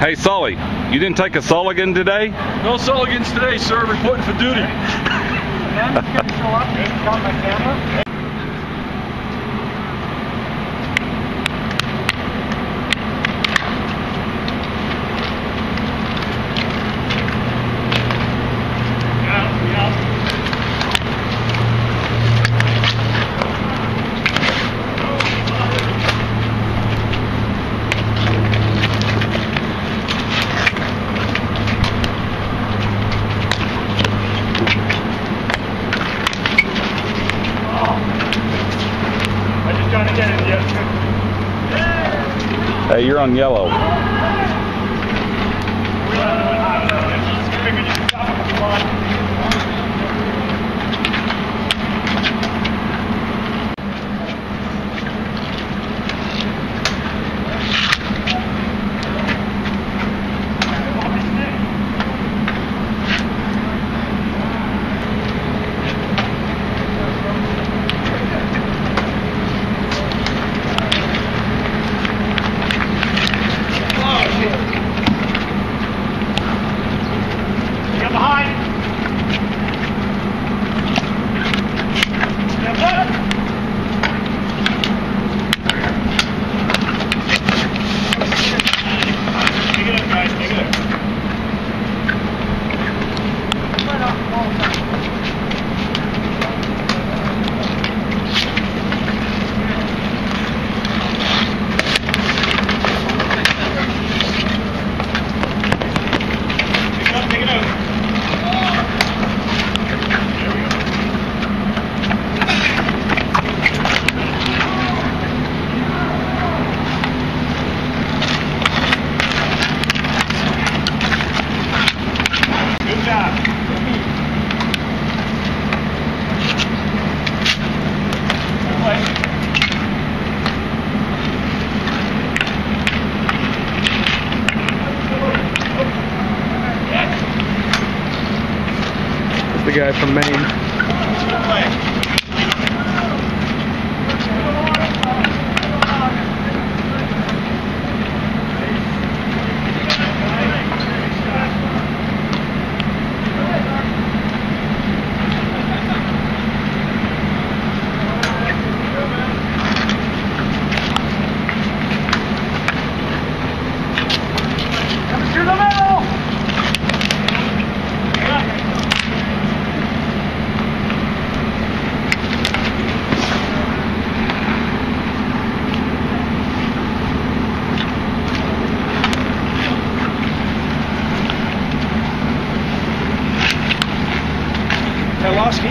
Hey, Sully, you didn't take a Sulligan today? No Sulligans today, sir. Reporting for duty. Hey, you're on yellow. the guy from Maine.